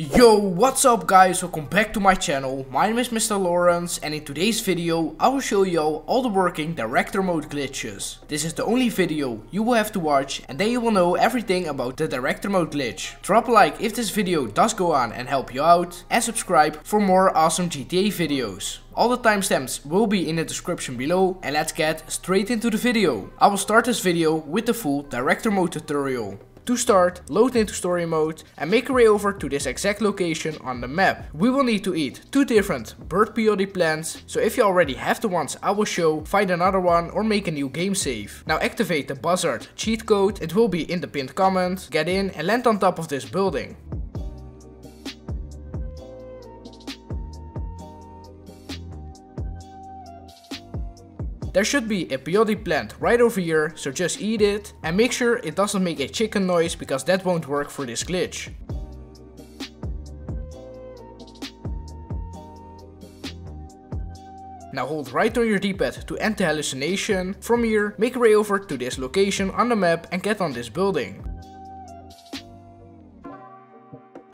Yo, what's up guys, welcome back to my channel, my name is Mr. Lawrence and in today's video I will show you all the working director mode glitches. This is the only video you will have to watch and then you will know everything about the director mode glitch. Drop a like if this video does go on and help you out and subscribe for more awesome GTA videos. All the timestamps will be in the description below and let's get straight into the video. I will start this video with the full director mode tutorial. To start, load into story mode and make our way over to this exact location on the map. We will need to eat two different bird peyote plants, so if you already have the ones I will show, find another one or make a new game save. Now activate the buzzard cheat code, it will be in the pinned comment, get in and land on top of this building. There should be a peyote plant right over here, so just eat it and make sure it doesn't make a chicken noise because that won't work for this glitch. Now hold right on your d-pad to end the hallucination. From here, make your way over to this location on the map and get on this building.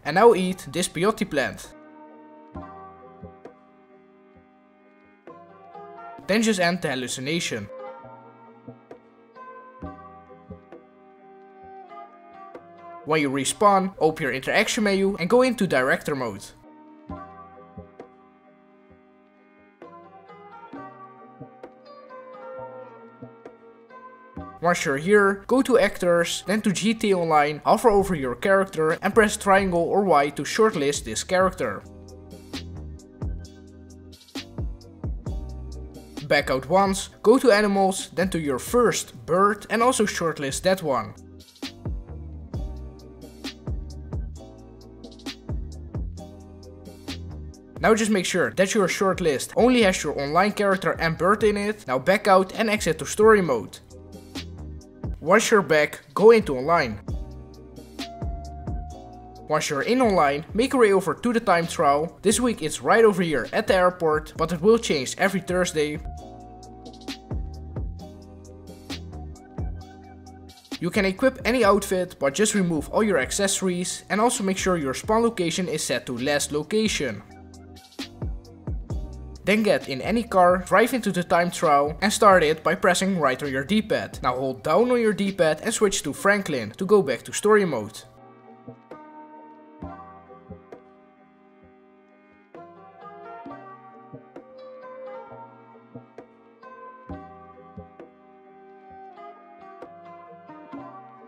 And now eat this peyote plant. Then just end the hallucination. When you respawn, open your interaction menu and go into director mode. Once you're here, go to actors, then to GT Online, hover over your character and press triangle or Y to shortlist this character. Back out once, go to animals, then to your first bird and also shortlist that one. Now just make sure that your shortlist only has your online character and bird in it. Now back out and exit to story mode. Once you're back, go into online. Once you're in online, make your way over to the time trial. This week it's right over here at the airport, but it will change every Thursday. You can equip any outfit, but just remove all your accessories and also make sure your spawn location is set to last location. Then get in any car, drive into the time trial and start it by pressing right on your D-pad. Now hold down on your D-pad and switch to Franklin to go back to story mode.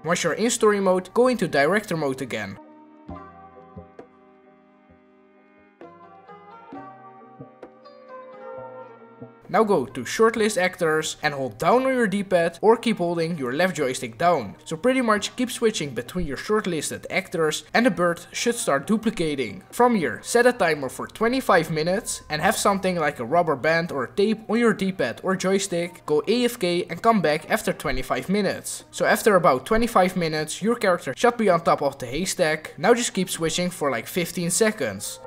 Once you're in story mode, go into director mode again. Now go to shortlist actors and hold down on your d-pad or keep holding your left joystick down. So pretty much keep switching between your shortlisted actors and the bird should start duplicating. From here, set a timer for 25 minutes and have something like a rubber band or tape on your d-pad or joystick, go AFK and come back after 25 minutes. So after about 25 minutes, your character should be on top of the haystack. Now just keep switching for like 15 seconds.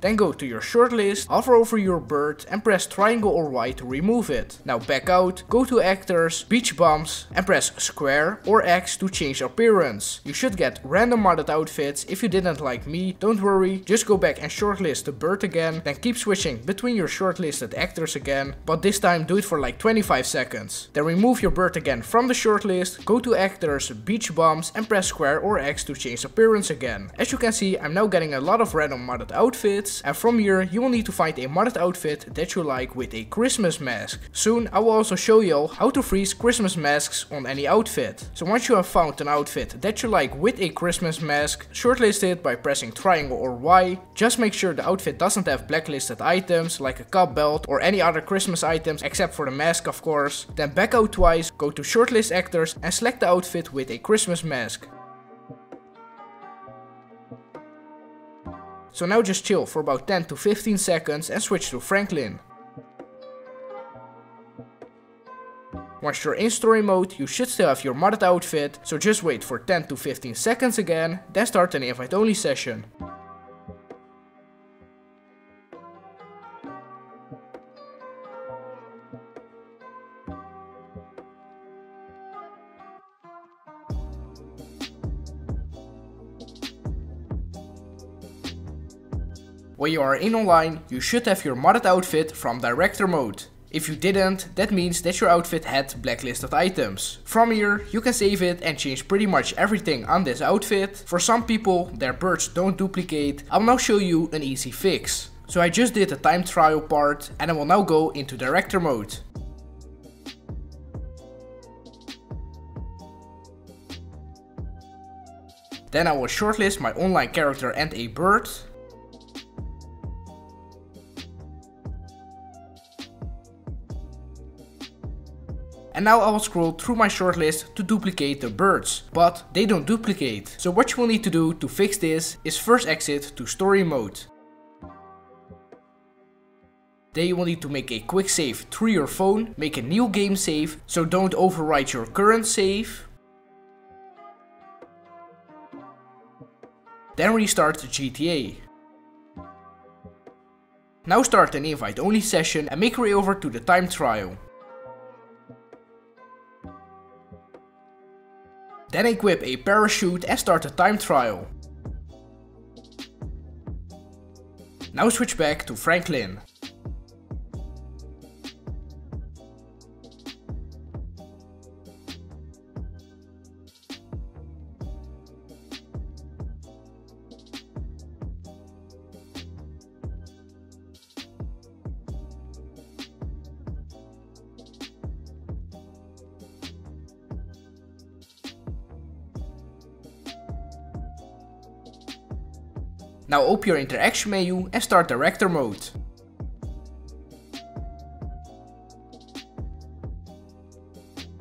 Then go to your shortlist, hover over your bird and press triangle or Y to remove it. Now back out, go to actors, beach bums and press square or X to change appearance. You should get random modded outfits. If you didn't like me, don't worry, just go back and shortlist the bird again, then keep switching between your shortlisted actors again, but this time do it for like 25 seconds. Then remove your bird again from the shortlist, go to actors, beach bums and press square or X to change appearance again. As you can see, I'm now getting a lot of random modded outfits outfits and from here you will need to find a modded outfit that you like with a Christmas mask. Soon I will also show y'all how to freeze Christmas masks on any outfit. So once you have found an outfit that you like with a Christmas mask, shortlist it by pressing triangle or Y. Just make sure the outfit doesn't have blacklisted items like a cup belt or any other Christmas items except for the mask of course. Then back out twice, go to shortlist actors and select the outfit with a Christmas mask. So now just chill for about 10 to 15 seconds and switch to Franklin. Once you're in story mode, you should still have your modded outfit, so just wait for 10 to 15 seconds again, then start an invite only session. When you are in online, you should have your modded outfit from director mode. If you didn't, that means that your outfit had blacklisted items. From here, you can save it and change pretty much everything on this outfit. For some people, their birds don't duplicate. I'll now show you an easy fix. So I just did the time trial part and I will now go into director mode. Then I will shortlist my online character and a bird. And now I will scroll through my shortlist to duplicate the birds, but they don't duplicate. So what you will need to do to fix this is first exit to story mode. Then you will need to make a quick save through your phone, make a new game save, so don't overwrite your current save. Then restart the GTA. Now start an invite only session and make your way over to the time trial. Then equip a parachute and start the time trial. Now switch back to Franklin. Open your interaction menu and start director mode.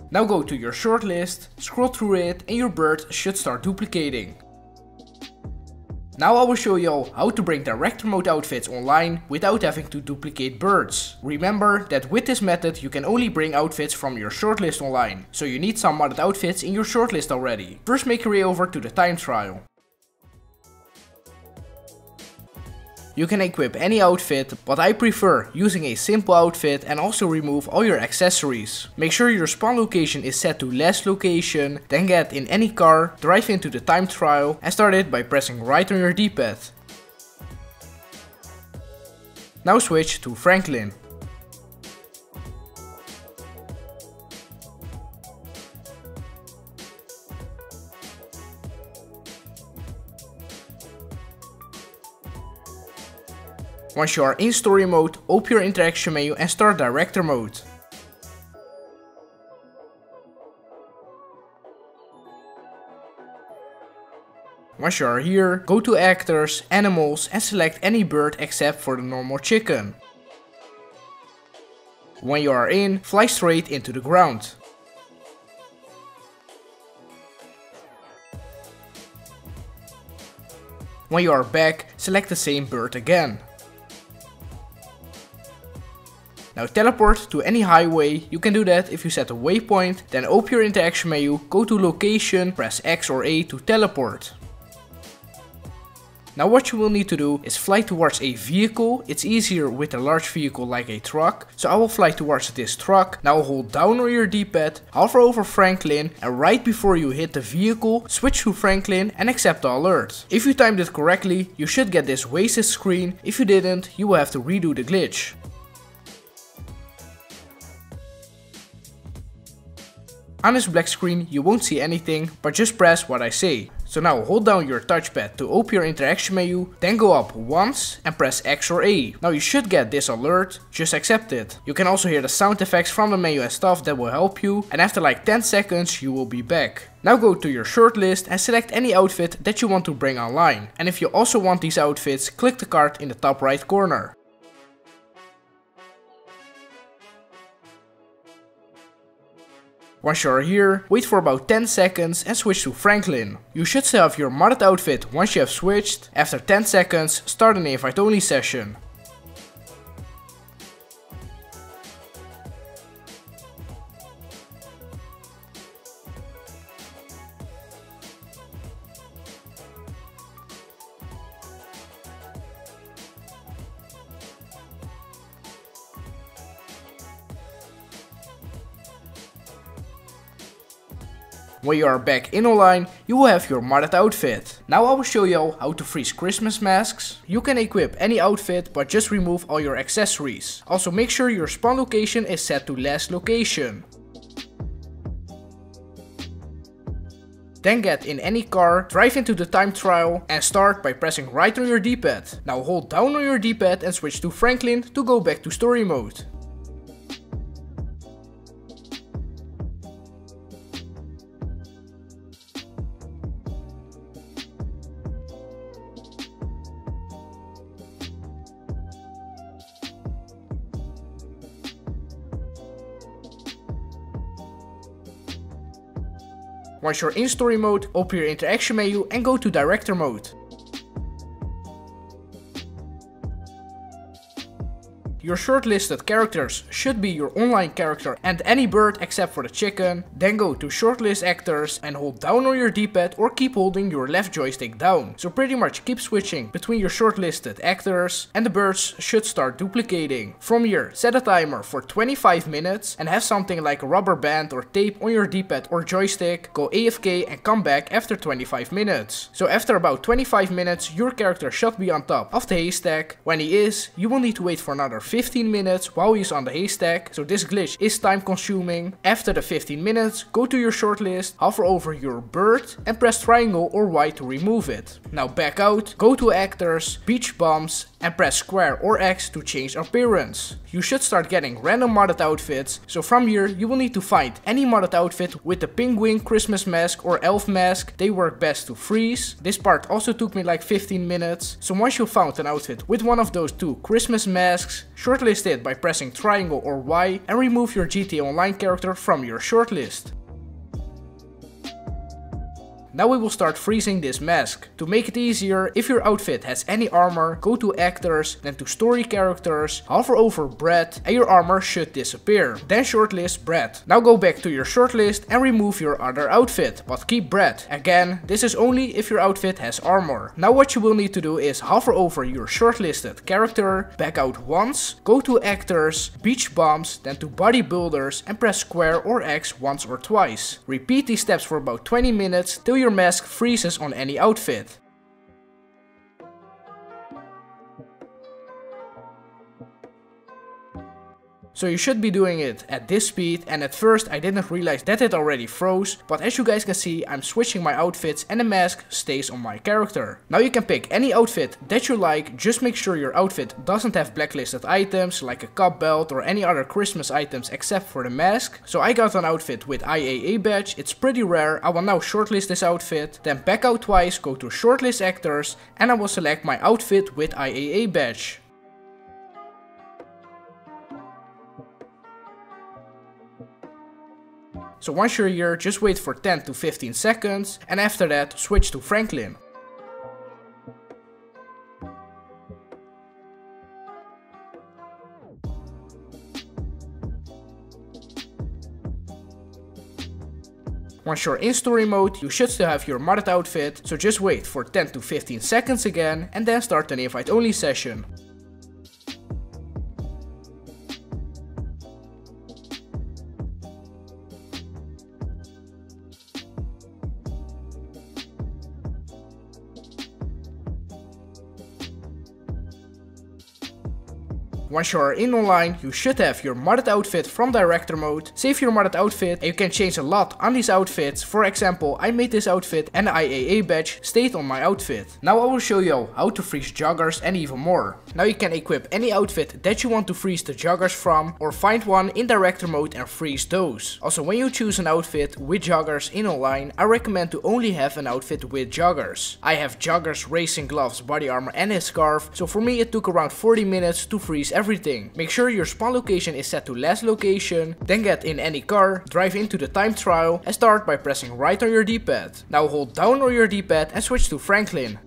Now go to your shortlist, scroll through it and your bird should start duplicating. Now I will show you how to bring director mode outfits online without having to duplicate birds. Remember that with this method you can only bring outfits from your shortlist online, so you need some modded outfits in your shortlist already. First make your way over to the time trial. You can equip any outfit, but I prefer using a simple outfit and also remove all your accessories. Make sure your spawn location is set to last location, then get in any car, drive into the time trial and start it by pressing right on your D-pad. Now switch to Franklin. Once you are in story mode, open your interaction menu and start director mode. Once you are here, go to actors, animals and select any bird except for the normal chicken. When you are in, fly straight into the ground. When you are back, select the same bird again. Now teleport to any highway, you can do that if you set a waypoint, then open your interaction menu, go to location, press X or A to teleport. Now what you will need to do is fly towards a vehicle, it's easier with a large vehicle like a truck, so I will fly towards this truck, now hold down on your D-pad, hover over Franklin and right before you hit the vehicle, switch to Franklin and accept the alert. If you timed it correctly, you should get this wasted screen, if you didn't, you will have to redo the glitch. On this black screen you won't see anything, but just press what I say. So now hold down your touchpad to open your interaction menu, then go up once and press X or A. Now you should get this alert, just accept it. You can also hear the sound effects from the menu and stuff that will help you and after like 10 seconds you will be back. Now go to your shortlist and select any outfit that you want to bring online. And if you also want these outfits, click the card in the top right corner. Once you are here, wait for about 10 seconds and switch to Franklin. You should still have your modded outfit once you have switched. After 10 seconds, start an invite only session. When you are back in online, you will have your modded outfit. Now I will show you how to freeze Christmas masks. You can equip any outfit but just remove all your accessories. Also make sure your spawn location is set to last location. Then get in any car, drive into the time trial and start by pressing right on your D-pad. Now hold down on your D-pad and switch to Franklin to go back to story mode. Once you're in story mode, open your interaction menu and go to director mode. Your shortlisted characters should be your online character and any bird except for the chicken. Then go to shortlist actors and hold down on your D-pad or keep holding your left joystick down. So pretty much keep switching between your shortlisted actors and the birds should start duplicating. From here, set a timer for 25 minutes and have something like a rubber band or tape on your D-pad or joystick, go AFK and come back after 25 minutes. So after about 25 minutes, your character should be on top of the haystack. When he is, you will need to wait for another 15 15 minutes while he's on the haystack, so this glitch is time consuming. After the 15 minutes, go to your shortlist, hover over your bird and press triangle or Y to remove it. Now back out, go to actors, beach bums and press square or X to change appearance. You should start getting random modded outfits, so from here you will need to find any modded outfit with the penguin Christmas mask or elf mask, they work best to freeze. This part also took me like 15 minutes, so once you found an outfit with one of those two Christmas masks, Shortlist it by pressing triangle or Y and remove your GTA Online character from your shortlist. Now we will start freezing this mask. To make it easier, if your outfit has any armor, go to actors, then to story characters, hover over Brett and your armor should disappear. Then shortlist Brett. Now go back to your shortlist and remove your other outfit, but keep Brett. Again, this is only if your outfit has armor. Now what you will need to do is hover over your shortlisted character, back out once, go to actors, beach bums, then to bodybuilders and press square or X once or twice. Repeat these steps for about 20 minutes till your your mask freezes on any outfit. So you should be doing it at this speed and at first I didn't realize that it already froze, but as you guys can see I'm switching my outfits and the mask stays on my character. Now you can pick any outfit that you like, just make sure your outfit doesn't have blacklisted items like a cup belt or any other Christmas items except for the mask. So I got an outfit with IAA badge, it's pretty rare, I will now shortlist this outfit, then back out twice, go to shortlist actors and I will select my outfit with IAA badge. So once you're here, just wait for 10 to 15 seconds and after that switch to Franklin. Once you're in story mode, you should still have your modded outfit, so just wait for 10 to 15 seconds again and then start an invite only session. Once you are in online, you should have your modded outfit from director mode. Save your modded outfit and you can change a lot on these outfits. For example, I made this outfit and the IAA badge stayed on my outfit. Now I will show you how to freeze joggers and even more. Now you can equip any outfit that you want to freeze the joggers from or find one in director mode and freeze those. Also when you choose an outfit with joggers in online, I recommend to only have an outfit with joggers. I have joggers, racing gloves, body armor and a scarf, so for me it took around 40 minutes to freeze everything. Make sure your spawn location is set to last location, then get in any car, drive into the time trial and start by pressing right on your D-pad. Now hold down on your D-pad and switch to Franklin.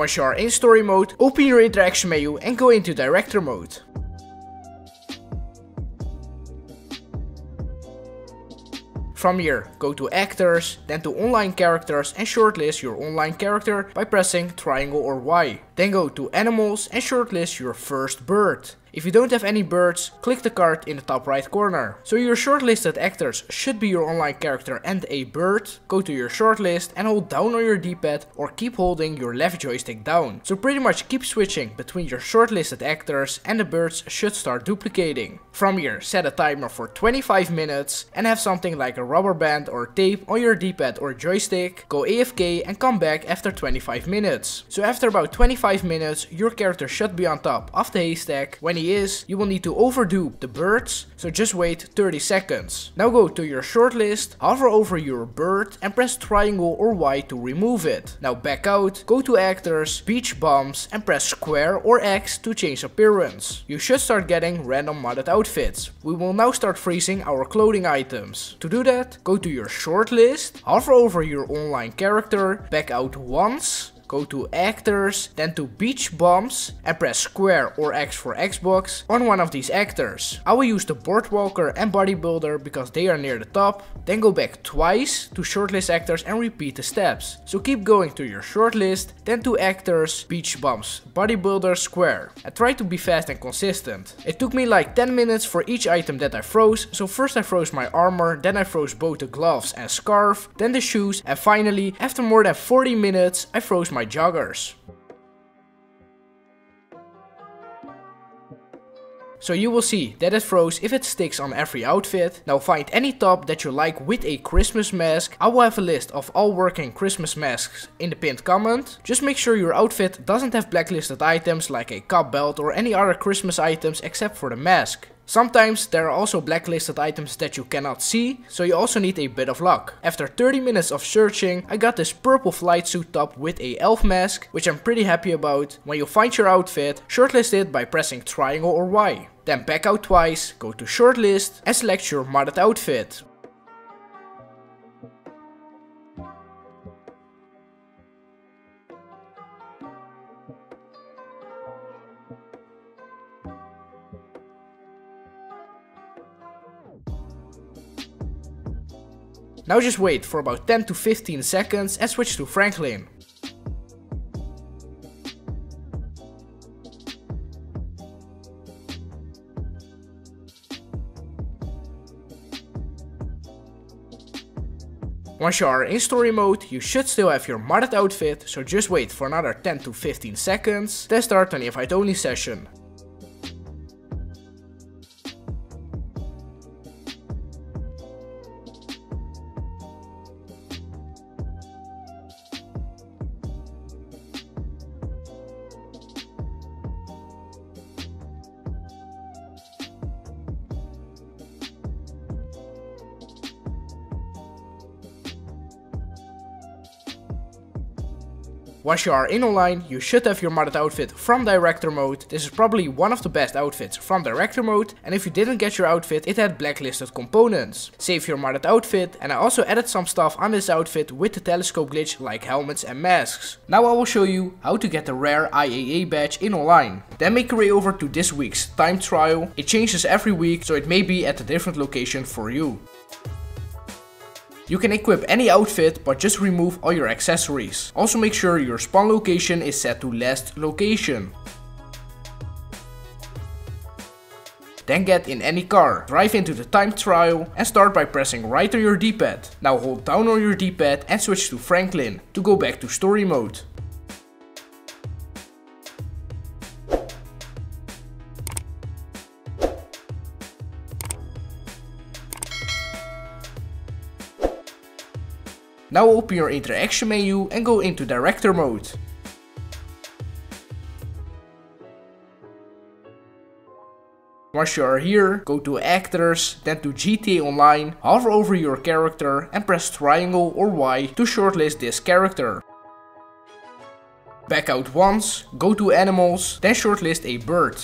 Once you are in story mode, open your interaction menu and go into director mode. From here, go to actors, then to online characters and shortlist your online character by pressing triangle or Y. Then go to animals and shortlist your first bird. If you don't have any birds, click the card in the top right corner. So your shortlisted actors should be your online character and a bird. Go to your shortlist and hold down on your d-pad or keep holding your left joystick down. So pretty much keep switching between your shortlisted actors and the birds should start duplicating. From here, set a timer for 25 minutes and have something like a rubber band or tape on your d-pad or joystick. Go AFK and come back after 25 minutes. So after about 25 minutes, your character should be on top of the haystack. When he is, you will need to overdo the birds, so just wait 30 seconds. Now go to your shortlist, hover over your bird and press triangle or Y to remove it. Now back out, go to actors, beach bums and press square or X to change appearance. You should start getting random modded outfits. We will now start freezing our clothing items. To do that, go to your shortlist, hover over your online character, back out once, go to actors, then to beach bums and press square or X for Xbox on one of these actors. I will use the boardwalker and bodybuilder because they are near the top, then go back twice to shortlist actors and repeat the steps. So keep going to your shortlist, then to actors, beach bums, bodybuilder, square. I try to be fast and consistent. It took me like 10 minutes for each item that I froze, so first I froze my armor, then I froze both the gloves and scarf, then the shoes, and finally, after more than 40 minutes, I froze my my joggers. So you will see that it froze if it sticks on every outfit. Now find any top that you like with a Christmas mask. I will have a list of all working Christmas masks in the pinned comment. Just make sure your outfit doesn't have blacklisted items like a cup belt or any other Christmas items except for the mask. Sometimes there are also blacklisted items that you cannot see, so you also need a bit of luck. After 30 minutes of searching, I got this purple flight suit top with a elf mask, which I'm pretty happy about. When you find your outfit, shortlist it by pressing triangle or Y. Then back out twice, go to shortlist and select your modded outfit. Now just wait for about 10 to 15 seconds and switch to Franklin. Once you are in story mode, you should still have your modded outfit, so just wait for another 10 to 15 seconds, then start an invite only session. Once you are in online, you should have your modded outfit from director mode. This is probably one of the best outfits from director mode and if you didn't get your outfit it had blacklisted components. Save your modded outfit and I also added some stuff on this outfit with the telescope glitch like helmets and masks. Now I will show you how to get the rare IAA badge in online. Then make your way over to this week's time trial. It changes every week so it may be at a different location for you. You can equip any outfit, but just remove all your accessories. Also make sure your spawn location is set to last location. Then get in any car, drive into the time trial and start by pressing right on your d-pad. Now hold down on your d-pad and switch to Franklin to go back to story mode. Now open your interaction menu and go into director mode. Once you are here, go to actors, then to GTA Online, hover over your character and press triangle or Y to shortlist this character. Back out once, go to animals, then shortlist a bird.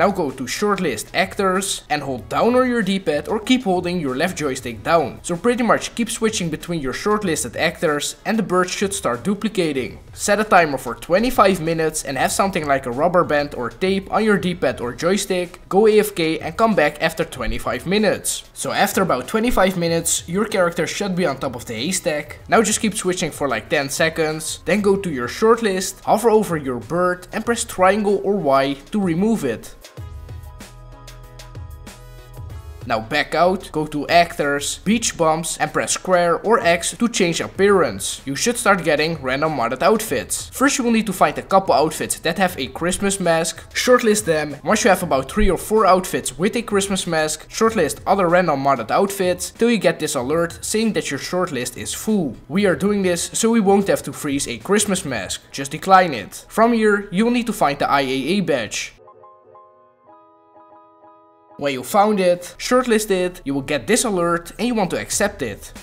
Now go to shortlist actors and hold down on your D-pad or keep holding your left joystick down. So pretty much keep switching between your shortlisted actors and the bird should start duplicating. Set a timer for 25 minutes and have something like a rubber band or tape on your D-pad or joystick, go AFK and come back after 25 minutes. So after about 25 minutes, your character should be on top of the haystack. Now just keep switching for like 10 seconds, then go to your shortlist, hover over your bird and press triangle or Y to remove it. Now back out, go to actors, beach bums and press square or X to change appearance. You should start getting random modded outfits. First you will need to find a couple outfits that have a Christmas mask, shortlist them. Once you have about 3 or 4 outfits with a Christmas mask, shortlist other random modded outfits till you get this alert saying that your shortlist is full. We are doing this so we won't have to freeze a Christmas mask, just decline it. From here you will need to find the IAA badge. When you found it, shortlist it, you will get this alert and you want to accept it.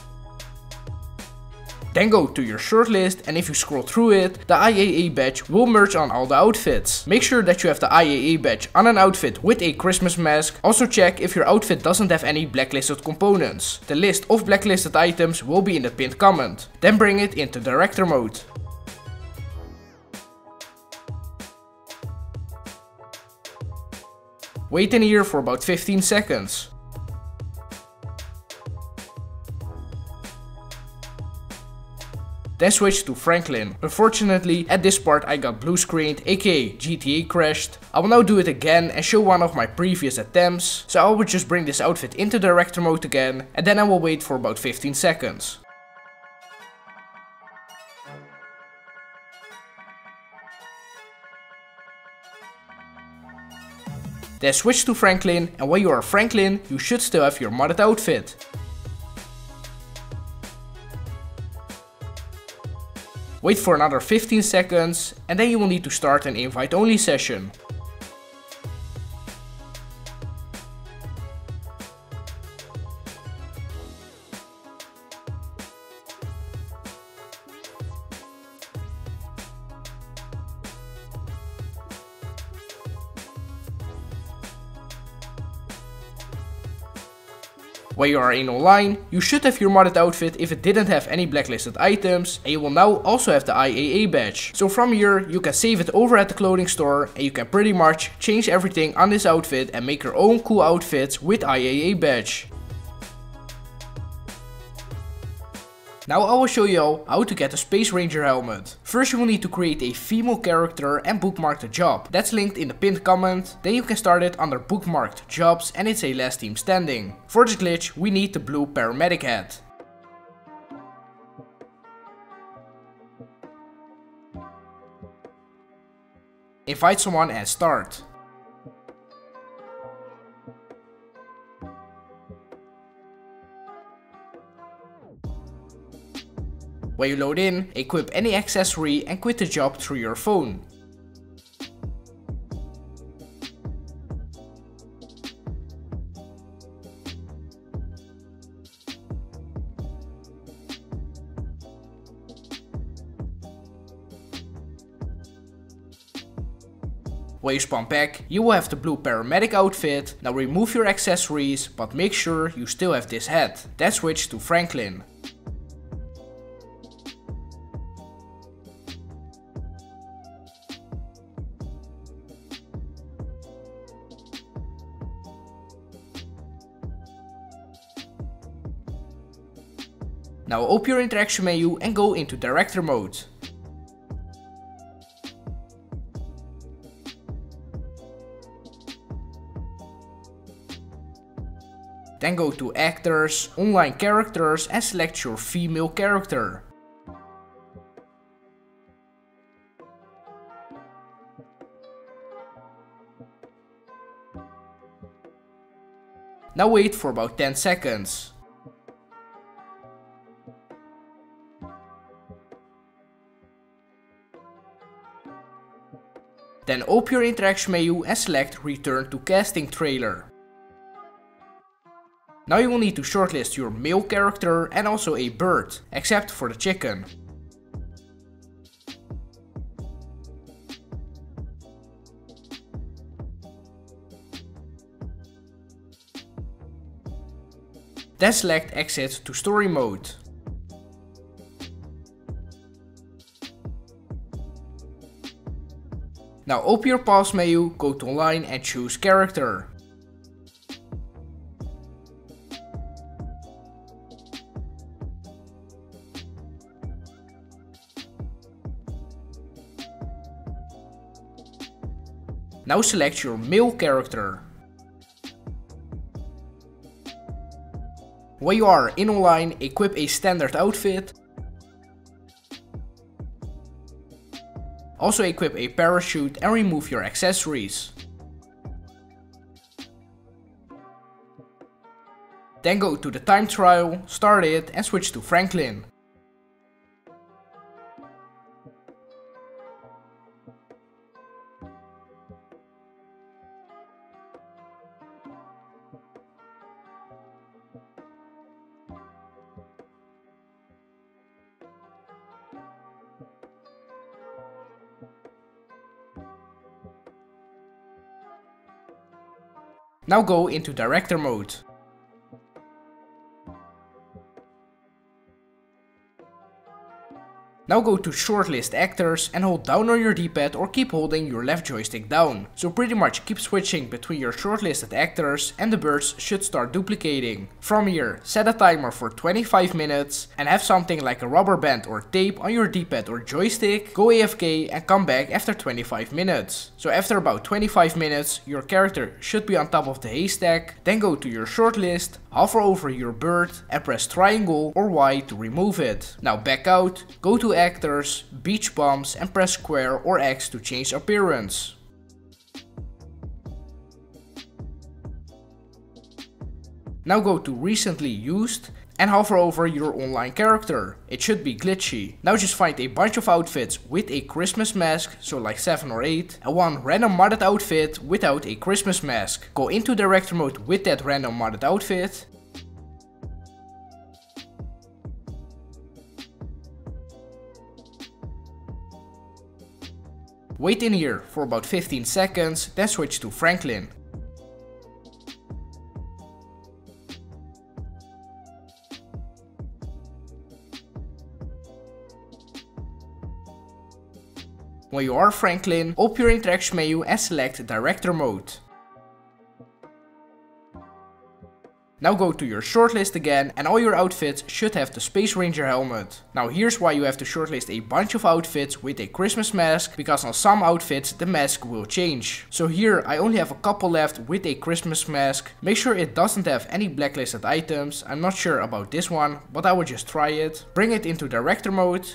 Then go to your shortlist and if you scroll through it, the IAA badge will merge on all the outfits. Make sure that you have the IAA badge on an outfit with a Christmas mask. Also check if your outfit doesn't have any blacklisted components. The list of blacklisted items will be in the pinned comment. Then bring it into director mode. Wait in here for about 15 seconds. Then switch to Franklin. Unfortunately, at this part I got blue screened, aka GTA crashed. I will now do it again and show one of my previous attempts. So I will just bring this outfit into director mode again and then I will wait for about 15 seconds. Then switch to Franklin and when you are Franklin, you should still have your modded outfit. Wait for another 15 seconds and then you will need to start an invite only session. When you are in online, you should have your modded outfit if it didn't have any blacklisted items and you will now also have the IAA badge. So from here you can save it over at the clothing store and you can pretty much change everything on this outfit and make your own cool outfits with IAA badge. Now I will show you how to get a Space Ranger helmet. First you will need to create a female character and bookmark the job. That's linked in the pinned comment. Then you can start it under bookmarked jobs and it's a last team standing. For this glitch we need the blue paramedic hat. Invite someone and start. When you load in, equip any accessory and quit the job through your phone. When you spawn back, you will have the blue paramedic outfit. Now remove your accessories, but make sure you still have this hat. Then switch to Franklin. Now open your interaction menu and go into director mode. Then go to actors, online characters and select your female character. Now wait for about 10 seconds. open your interaction menu and select return to casting trailer. Now you will need to shortlist your male character and also a bird, except for the chicken. Then select exit to story mode. Now open your pause menu, go to online and choose character. Now select your male character. When you are in online, equip a standard outfit. Also equip a parachute and remove your accessories. Then go to the time trial, start it and switch to Franklin. Now go into director mode. Now go to shortlist actors and hold down on your d-pad or keep holding your left joystick down. So pretty much keep switching between your shortlisted actors and the birds should start duplicating. From here, set a timer for 25 minutes and have something like a rubber band or tape on your d-pad or joystick, go AFK and come back after 25 minutes. So after about 25 minutes, your character should be on top of the haystack, then go to your shortlist, hover over your bird and press triangle or Y to remove it. Now back out, go to actors, beach bums and press square or X to change appearance. Now go to recently used and hover over your online character. It should be glitchy. Now just find a bunch of outfits with a Christmas mask, so like 7 or 8, and one random modded outfit without a Christmas mask. Go into director mode with that random modded outfit, Wait in here for about 15 seconds, then switch to Franklin. When you are Franklin, open your interaction menu and select Director Mode. Now go to your shortlist again and all your outfits should have the Space Ranger helmet. Now here's why you have to shortlist a bunch of outfits with a Christmas mask, because on some outfits the mask will change. So here I only have a couple left with a Christmas mask. Make sure it doesn't have any blacklisted items, I'm not sure about this one, but I will just try it. Bring it into director mode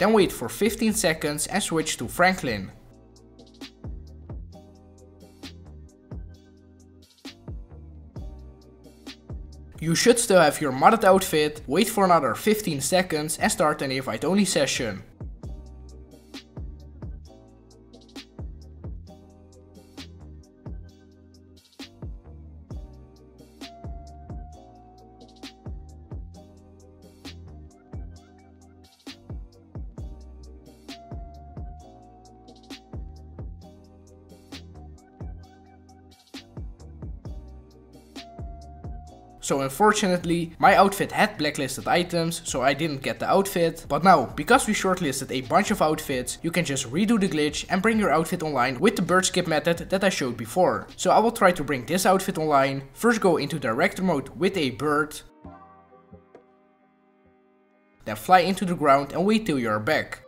Then wait for 15 seconds and switch to Franklin. You should still have your modded outfit, wait for another 15 seconds and start an invite only session. So unfortunately, my outfit had blacklisted items, so I didn't get the outfit. But now, because we shortlisted a bunch of outfits, you can just redo the glitch and bring your outfit online with the bird skip method that I showed before. So I will try to bring this outfit online. First go into director mode with a bird. Then fly into the ground and wait till you are back.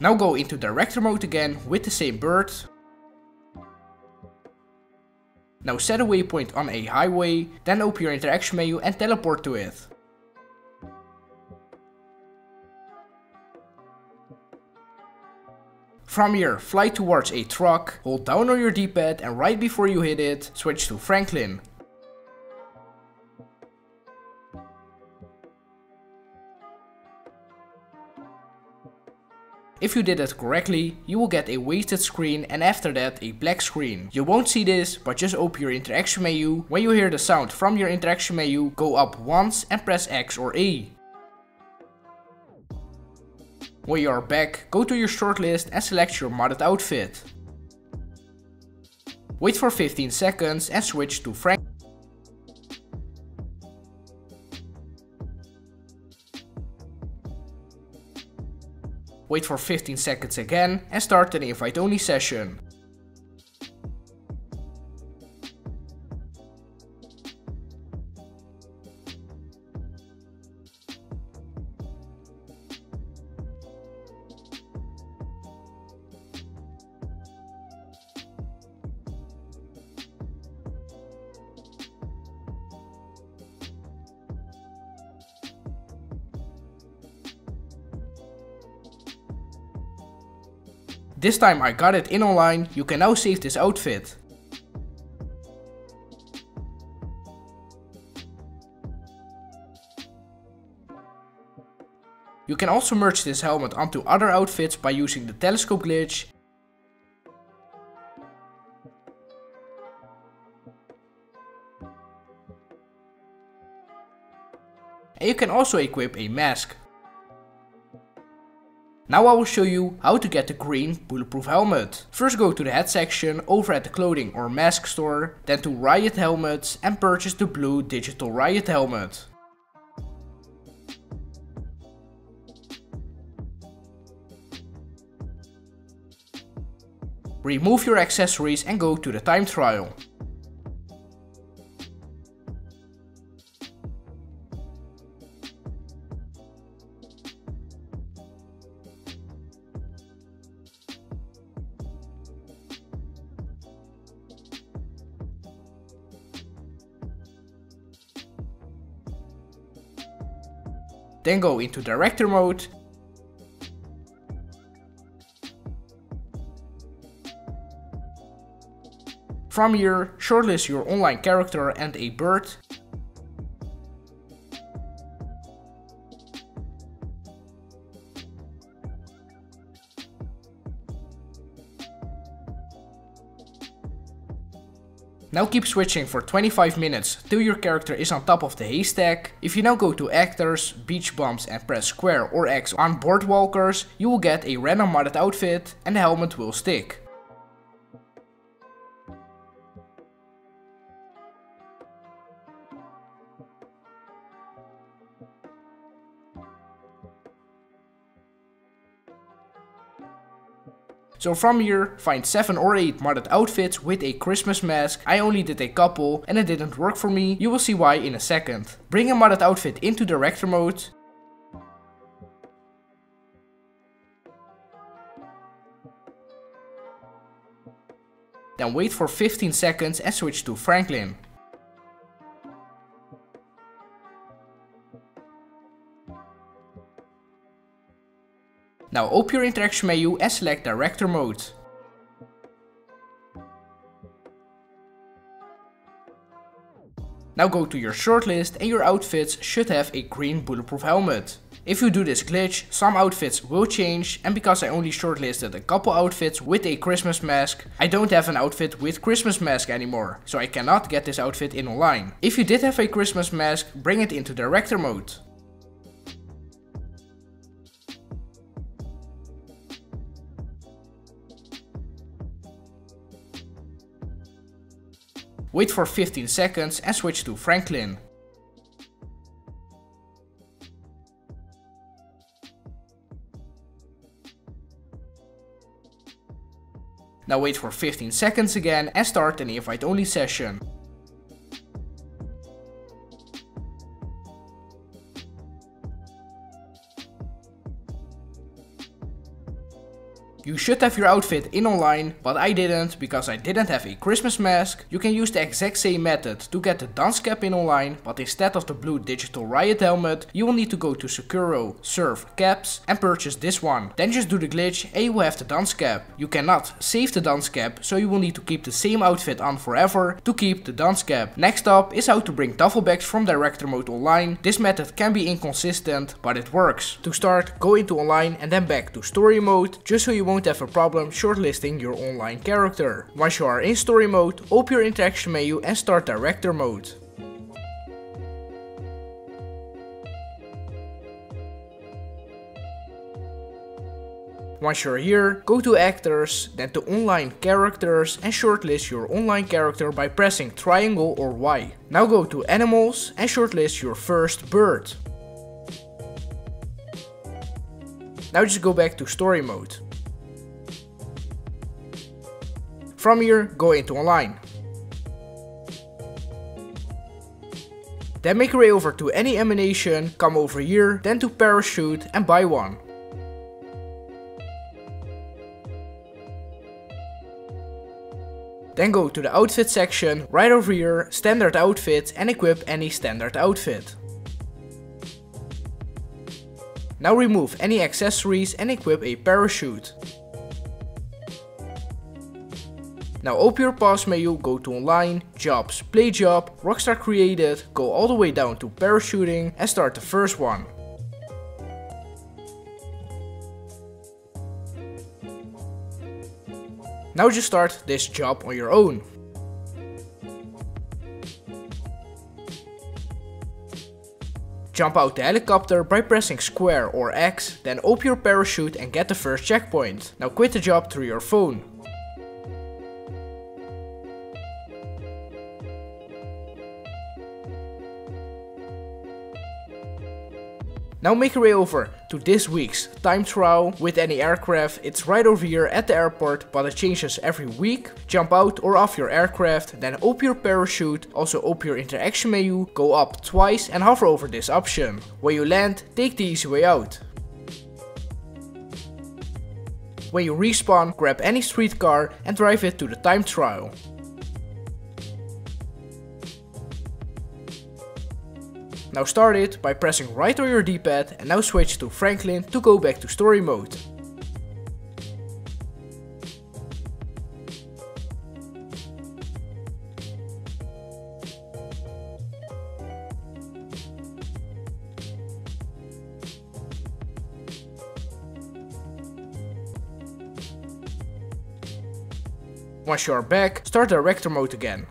Now go into director mode again with the same bird. Now set a waypoint on a highway, then open your interaction menu and teleport to it. From here, fly towards a truck, hold down on your d-pad and right before you hit it, switch to Franklin. If you did it correctly, you will get a wasted screen and after that a black screen. You won't see this, but just open your interaction menu. When you hear the sound from your interaction menu, go up once and press X or A. When you are back, go to your shortlist and select your modded outfit. Wait for 15 seconds and switch to Frank. Wait for 15 seconds again and start an invite only session. This time I got it in online, you can now save this outfit. You can also merge this helmet onto other outfits by using the telescope glitch. And you can also equip a mask. Now I will show you how to get the green bulletproof helmet. First go to the head section over at the clothing or mask store, then to Riot helmets and purchase the blue digital Riot helmet. Remove your accessories and go to the time trial. Then go into director mode. From here, shortlist your online character and a bird. Now keep switching for 25 minutes till your character is on top of the haystack. If you now go to actors, beach bums and press square or X on boardwalkers, you will get a random modded outfit and the helmet will stick. So from here, find 7 or 8 modded outfits with a Christmas mask. I only did a couple and it didn't work for me. You will see why in a second. Bring a modded outfit into director mode. Then wait for 15 seconds and switch to Franklin. Now open your interaction menu and select director mode. Now go to your shortlist and your outfits should have a green bulletproof helmet. If you do this glitch, some outfits will change and because I only shortlisted a couple outfits with a Christmas mask, I don't have an outfit with Christmas mask anymore, so I cannot get this outfit in online. If you did have a Christmas mask, bring it into director mode. Wait for 15 seconds and switch to Franklin. Now wait for 15 seconds again and start an invite only session. Should have your outfit in online, but I didn't because I didn't have a Christmas mask. You can use the exact same method to get the dunce cap in online, but instead of the blue digital riot helmet, you will need to go to Sakuro, Surf, Caps and purchase this one. Then just do the glitch and you will have the dunce cap. You cannot save the dunce cap, so you will need to keep the same outfit on forever to keep the dunce cap. Next up is how to bring duffel bags from director mode online. This method can be inconsistent, but it works. To start, go into online and then back to story mode, just so you won't have a problem shortlisting your online character. Once you are in story mode, open your interaction menu and start director mode. Once you're here, go to actors, then to online characters and shortlist your online character by pressing triangle or Y. Now go to animals and shortlist your first bird. Now just go back to story mode. From here, go into online. Then make your way over to any Ammu-Nation, come over here, then to parachute and buy one. Then go to the outfit section, right over here, standard outfit and equip any standard outfit. Now remove any accessories and equip a parachute. Now open your pass menu, go to online, jobs, play job, Rockstar created, go all the way down to parachuting and start the first one. Now just start this job on your own. Jump out the helicopter by pressing square or X, then open your parachute and get the first checkpoint. Now quit the job through your phone. Now make your way over to this week's time trial with any aircraft. It's right over here at the airport, but it changes every week. Jump out or off your aircraft, then open your parachute, also open your interaction menu, go up twice and hover over this option. When you land, take the easy way out. When you respawn, grab any streetcar and drive it to the time trial. Now start it by pressing right on your D-pad and now switch to Franklin to go back to story mode. Once you are back, start director mode again.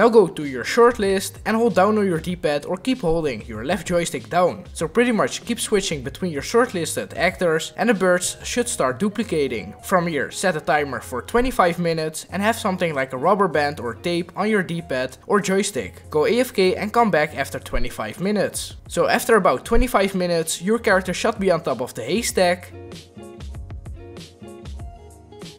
Now go to your shortlist and hold down on your d-pad or keep holding your left joystick down. So pretty much keep switching between your shortlisted actors and the birds should start duplicating. From here set a timer for 25 minutes and have something like a rubber band or tape on your d-pad or joystick. Go AFK and come back after 25 minutes. So after about 25 minutes your character should be on top of the haystack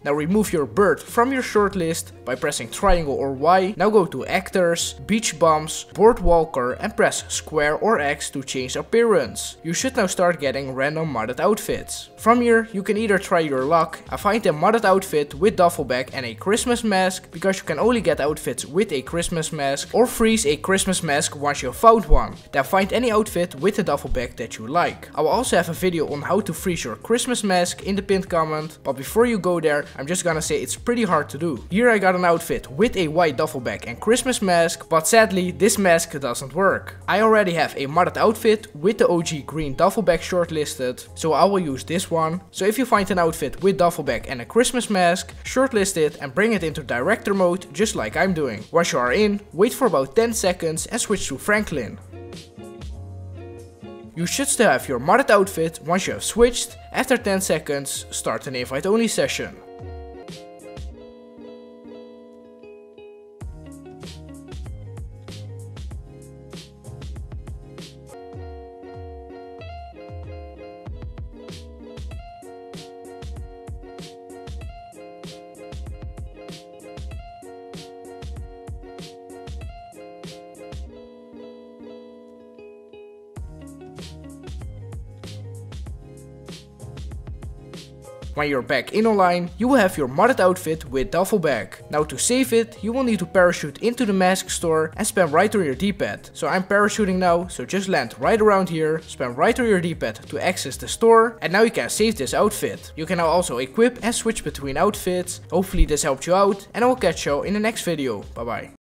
now remove your bird from your shortlist by pressing triangle or Y. Now go to actors, beach bums, boardwalker and press square or X to change appearance. You should now start getting random modded outfits. From here you can either try your luck and find a modded outfit with duffel bag and a Christmas mask because you can only get outfits with a Christmas mask or freeze a Christmas mask once you found one. Then find any outfit with a duffel bag that you like. I will also have a video on how to freeze your Christmas mask in the pinned comment but before you go there I'm just gonna say it's pretty hard to do. Here I got an outfit with a white duffel bag and Christmas mask, but sadly this mask doesn't work. I already have a modded outfit with the OG green duffel bag shortlisted, so I will use this one. So if you find an outfit with duffel bag and a Christmas mask, shortlist it and bring it into director mode just like I'm doing. Once you are in, wait for about 10 seconds and switch to Franklin. You should still have your modded outfit once you have switched. After 10 seconds, start an invite only session. When you're back in online, you will have your modded outfit with duffel bag. Now to save it, you will need to parachute into the mask store and spam right on your d-pad. So I'm parachuting now, so just land right around here, spam right on your d-pad to access the store, and now you can save this outfit. You can now also equip and switch between outfits. Hopefully this helped you out, and I will catch you in the next video. Bye bye.